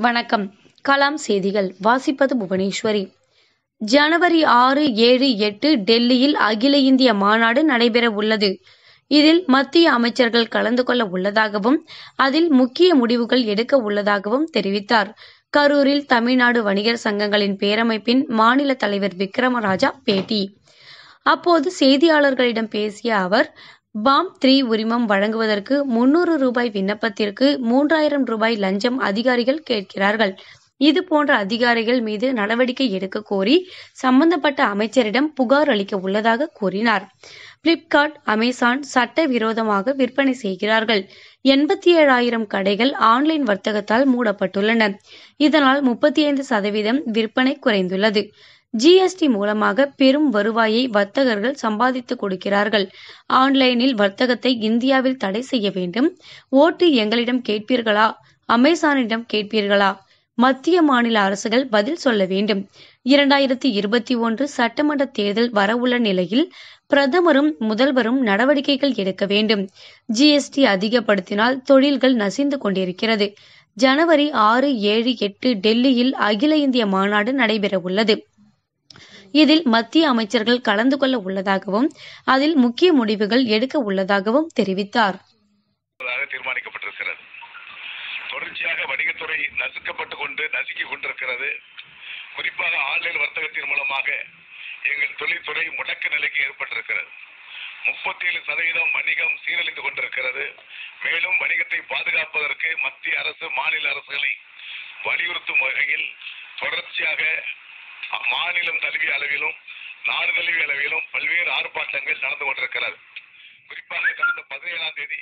வணக்கம். கலாம் செய்திகள். வாசிப்பது புவனேஸ்வரி. ஜனவரி ஆறு ஏழு எட்டு டெல்லியில் அகில இந்திய மாநாடு நடைபெற உள்ளது. இதில் மத்திய அமைச்சர்கள் கலந்து கொள்ள உள்ளதாகவும் அதில் முக்கிய முடிவுகள் எடுக்க உள்ளதாகவும் தெரிவித்தார். கரூரில் தமிழ்நாடு வணிகர் சங்கங்களின் பேரமைப்பின் மாநில தலைவர் விக்ரமராஜா பேட்டி. அப்போது செய்தியாளர்களிடம் பேசிய அவர் பாம் த்ரீ உரிமம் வழங்குவதற்கு முன்னூறு ரூபாய் விண்ணப்பத்திற்கு மூன்றாயிரம் ரூபாய் லஞ்சம் அதிகாரிகள் கேட்கிறார்கள். இது போன்ற அதிகாரிகள் மீது நடவடிக்கை எடுக்க கோரி சம்பந்தப்பட்ட அமைச்சரிடம் புகார் அளிக்க உள்ளதாக கூறினார். பிளிப்கார்ட் அமேசான் சட்ட விரோதமாக விற்பனை செய்கிறார்கள். எண்பத்தி ஏழாயிரம் கடைகள் ஆன்லைன் வர்த்தகத்தால் மூடப்பட்டுள்ளன. இதனால் முப்பத்தி ஐந்து சதவீதம் விற்பனை குறைந்துள்ளது. ஜிஎஸ்டி மூலமாக பெரும் வருவாயை வர்த்தகர்கள் சம்பாதித்து கொடுக்கிறார்கள். ஆன்லைனில் வர்த்தகத்தை இந்தியாவில் தடை செய்ய வேண்டும். ஓட்டு எங்களிடம் கேட்பீர்களா? அமேசானிடம் கேட்பீர்களா? மத்திய மாநில அரசுகள் பதில் சொல்ல வேண்டும். இரண்டாயிரத்தி இருபத்தி ஒன்று சட்டமன்ற தேர்தல் வரவுள்ள நிலையில் பிரதமரும் முதல்வரும் நடவடிக்கைகள் எடுக்க வேண்டும். ஜிஎஸ்டி அதிகப்படுத்தினால் தொழில்கள் நசிந்து கொண்டிருக்கிறது. ஜனவரி ஆறு ஏழு எட்டு டெல்லியில் அகில இந்திய மாநாடு நடைபெற உள்ளது இதில் மத்திய அமைச்சர்கள் கலந்து கொள்ள உள்ளதாகவும் அதில் முக்கிய முடிவுகள் எடுக்க உள்ளதாகவும் தெரிவித்தார். தீர்மானிக்கப்பட்டிருக்கிறது. தொடர்ச்சியாக வணிகத்துறை நசுக்கப்பட்டுக் கொண்டு நசுக்கிக் கொண்டிருக்கிறது. குறிப்பாக ஆன்லைன் வர்த்தகத்தின் மூலமாக எங்கள் தொழில்துறை முடக்க நிலைக்கு ஏற்பட்டிருக்கிறது. முப்பத்தி ஏழு சதவீதம் வணிகம் சீரழிந்து கொண்டிருக்கிறது. மேலும் வணிகத்தை பாதுகாப்பதற்கு மத்திய அரசு மாநில அரசுகளை வலியுறுத்தும் வகையில் தொடர்ச்சியாக மாநிலம் தழுவிய அளவிலும் நாடு தழுவிய அளவிலும் பல்வேறு ஆர்ப்பாட்டங்கள் நடந்து கொண்டிருக்கிறது. குறிப்பாக கடந்த பதினேழாம் தேதி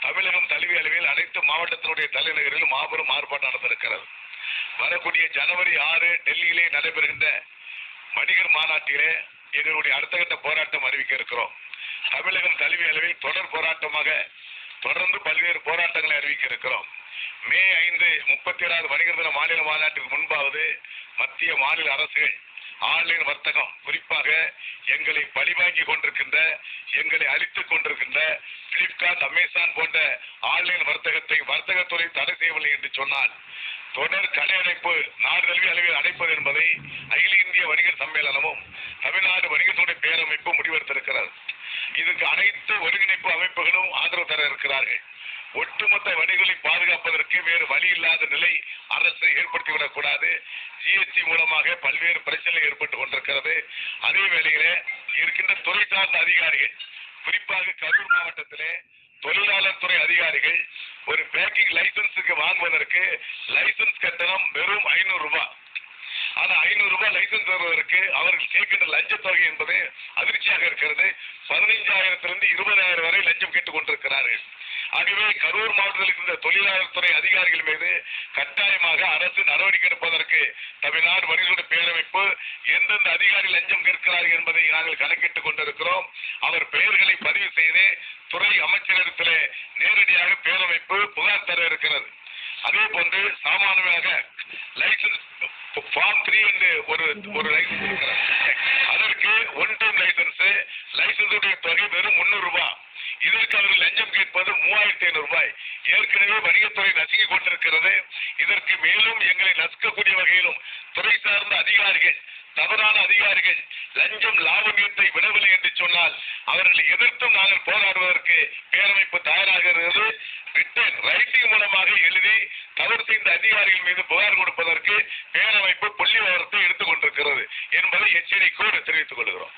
தமிழகம் தழுவிய அளவில் அனைத்து மாவட்டத்தினுடைய தலைநகரிலும் மாபெரும் ஆர்ப்பாட்டம் நடந்திருக்கிறது. வரக்கூடிய ஜனவரி ஆறு டெல்லியிலே நடைபெறுகின்ற வணிகர் மாநாட்டிலே எங்களுடைய அடுத்த கட்ட போராட்டம் அறிவிக்க இருக்கிறோம். தமிழகம் தழுவிய அளவில் தொடர் போராட்டமாக தொடர்ந்து பல்வேறு போராட்டங்களை அறிவிக்க இருக்கிறோம். மே ஐந்து முப்பத்தி ஏழாவது வணிகர் தின மாநில மாநாட்டுக்கு முன்பாவது மத்திய மாநில அரசுகள் ஆன்லைன் வர்த்தகம் குறிப்பாக எங்களை பழிவாங்கி கொண்டிருக்கின்ற எங்களை அழித்துக் கொண்டிருக்கின்ற பிளிப்கார்ட் அமேசான் போன்ற ஆன்லைன் வர்த்தகத்தை வர்த்தகத்துறை தடை செய்யவில்லை என்று சொன்னால் தொடர் கடை அடைப்பு நாடு தழுவிய அளவில் அடைப்பது என்பதை அகில இந்திய வணிகர் சம்மேளனமும் தமிழ்நாடு வணிகத்துடைய பேரமைப்பும் முடிவெடுத்திருக்கிறது. இதுக்கு அனைத்து ஒருங்கிணைப்பு அமைப்புகளும் ஆதரவு தர இருக்கிறார்கள். ஒட்டுமொத்த வணிகளை பாதுகாப்பதற்கு வேறு வழி இல்லாத நிலை அரசு ஏற்படுத்திவிடக் கூடாது. ஜிஎஸ்டி மூலமாக பல்வேறு பிரச்சனை ஏற்பட்டுக் கொண்டிருக்கிறது. அதே வேளையிலே இருக்கின்ற துறை சார்ந்த அதிகாரிகள் குறிப்பாக கரூர் மாவட்டத்திலே தொழிலாளர் துறை அதிகாரிகள் ஒரு பேக்கிங் லைசன்ஸுக்கு வாங்குவதற்கு லைசன்ஸ் கட்டணம் வெறும் ஐநூறு ரூபாய் ஆனா ஐநூறு ரூபாய் லைசன்ஸ் தருவதற்கு அவர்கள் கேட்கின்ற லஞ்ச தொகை என்பது அதிர்ச்சியாக இருக்கிறது. பதினைஞ்சாயிரத்திலிருந்து இருபதாயிரம் வரை லஞ்சம் கேட்டுக் கொண்டிருக்கிறார்கள். ஆகவே கரூர் மாவட்டத்தில் இருக்கின்ற தொழிலாளர் துறை அதிகாரிகள் மீது கட்டாயமாக அரசு நடவடிக்கை எடுப்பதற்கு தமிழ்நாடு வணிகர்களுடைய பேரமைப்பு எந்தெந்த அதிகாரி லஞ்சம் கேட்கிறார்கள் என்பதை நாங்கள் கணக்கிட்டுக் கொண்டிருக்கிறோம். அவர் பெயர்களை பதிவு செய்து துறை அமைச்சரிடத்திலே நேரடியாக பேரமைப்பு புகார் தர இருக்கிறது. அதே போன்று சாமானியமாக லைசன்ஸ் ஃபார்ம் த்ரீ என்று ஒரு ஒரு லைசன்ஸ் இருக்கிறார் அதற்கு ஒன் டைம் லைசன்ஸ் லைசன்ஸுடைய தொகை வெறும் முன்னூறு ரூபாய். இதற்கு அவர்கள் லஞ்சம் கேட்பது மூவாயிரத்தி ஐநூறு ரூபாய். ஏற்கனவே வணிகத்துறை நசுங்கிக் கொண்டிருக்கிறது. இதற்கு மேலும் எங்களை நசுக்கக்கூடிய வகையிலும் துறை சார்ந்த அதிகாரிகள் தவறான அதிகாரிகள் லஞ்சம் லாபமியத்தை விடவில்லை என்று சொன்னால் அவர்களை எதிர்த்தும் நாங்கள் போராடுவதற்கு பேரமைப்பு தயாராக இருக்கிறது ரிட்டன் ரைட்டிங் மூலமாக எழுதி தவறு செய்த அதிகாரிகள் மீது புகார் கொடுப்பதற்கு பேரமைப்பு புள்ளி விவரத்தை எடுத்துக் கொண்டிருக்கிறது என்பதை எச்சரிக்கையோடு தெரிவித்துக் கொள்கிறோம்.